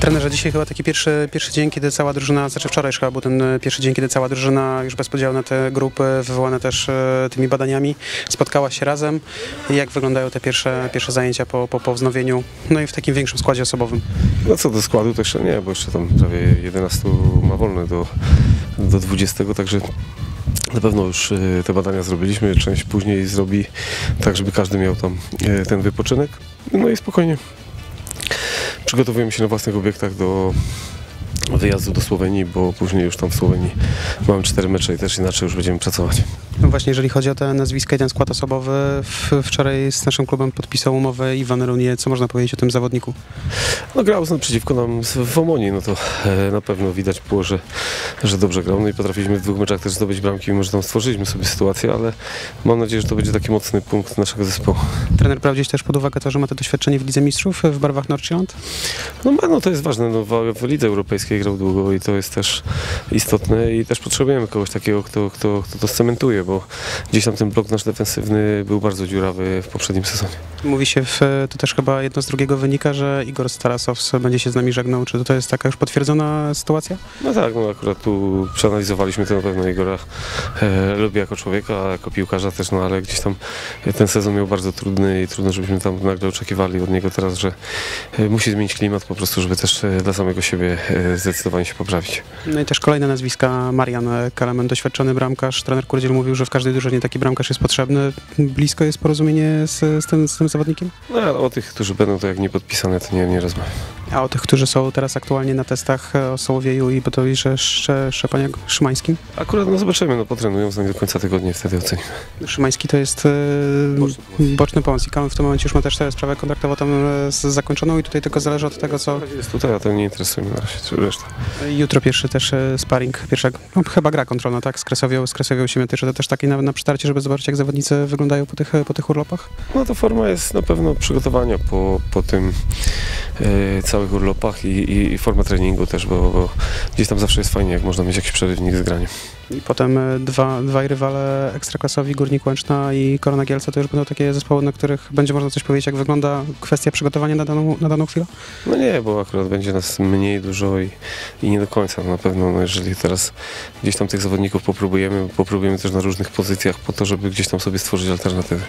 Trenerze, dzisiaj chyba taki pierwszy, pierwszy dzień, kiedy cała drużyna, znaczy wczoraj chyba był ten e, pierwszy dzień, kiedy cała drużyna już bez podziału na te grupy, wywołane też e, tymi badaniami, spotkała się razem. Jak wyglądają te pierwsze, pierwsze zajęcia po, po, po wznowieniu, no i w takim większym składzie osobowym? No co do składu to jeszcze nie, bo jeszcze tam prawie 11 ma wolne do, do 20, także na pewno już e, te badania zrobiliśmy, część później zrobi tak, żeby każdy miał tam ten wypoczynek. No i spokojnie przygotowujemy się na własnych obiektach do wyjazdu do Słowenii, bo później już tam w Słowenii mamy cztery mecze i też inaczej już będziemy pracować. No właśnie, jeżeli chodzi o te nazwiska i ten skład osobowy, wczoraj z naszym klubem podpisał umowę Iwan Runie. Co można powiedzieć o tym zawodniku? No grał z- przeciwko nam w Omonii, no to e, na pewno widać było, że, że dobrze grał. No i potrafiliśmy w dwóch meczach też zdobyć bramki, mimo że tam stworzyliśmy sobie sytuację, ale mam nadzieję, że to będzie taki mocny punkt naszego zespołu. Trener brał gdzieś też pod uwagę to, że ma to doświadczenie w Lidze Mistrzów w barwach Nordsjælland? No, ma- no to jest ważne, no, w, w lidze europejskiej grał długo i to jest też istotne i też potrzebujemy kogoś takiego, kto, kto, kto to scementuje, bo gdzieś tam ten blok nasz defensywny był bardzo dziurawy w poprzednim sezonie. Mówi się, w, to też chyba jedno z drugiego wynika, że Igor Starasows będzie się z nami żegnał. Czy to jest taka już potwierdzona sytuacja? No tak, no akurat tu przeanalizowaliśmy to na pewno Igora e, lubię jako człowieka, jako piłkarza też, no ale gdzieś tam ten sezon miał bardzo trudny i trudno, żebyśmy tam nagle oczekiwali od niego teraz, że e, musi zmienić klimat po prostu, żeby też e, dla samego siebie zdecydowanie się poprawić. No i też kolejne nazwiska. Marian Kalemen, doświadczony bramkarz. Trener Kurdziel mówił, że w każdej drużynie taki bramkarz jest potrzebny. Blisko jest porozumienie z, z, tym, z tym zawodnikiem? No ale o tych, którzy będą to jak nie podpisane, to nie, nie rozmawiam. A o tych, którzy są teraz aktualnie na testach e, o Sołowieju i Botowi Sze, Szczepaniak Szymańskim? Akurat no zobaczymy, no potrenują z nami do końca tygodnia wtedy ocenimy. Szymański to jest e, Boczny pomoc i Kalemen w tym momencie już ma też tę sprawę kontraktową tam e, z- zakończoną i tutaj tylko zależy od tego, co jest tutaj, a to nie interesuje mnie na razie, czy reszta. Jutro pierwszy też e, sparring, pierwsza no, chyba gra kontrolna, tak? Z Kresowią, z Kresowią Siemiaty, czy to też taki na, na przytarcie, żeby zobaczyć jak zawodnicy wyglądają po tych, po tych urlopach? No to forma jest na pewno przygotowania po, po tym całych urlopach i, i, forma treningu też, bo, bo gdzieś tam zawsze jest fajnie, jak można mieć jakiś przerywnik z graniem. I potem e, dwa, dwaj rywale ekstraklasowi, Górnik Łęczna i Korona Gielce, to już będą takie zespoły, na których będzie można coś powiedzieć, jak wygląda kwestia przygotowania na daną, na daną chwilę? No nie, bo akurat będzie nas mniej dużo i, i nie do końca. No na pewno, no jeżeli teraz gdzieś tam tych zawodników popróbujemy, popróbujemy też na różnych pozycjach po to, żeby gdzieś tam sobie stworzyć alternatywy.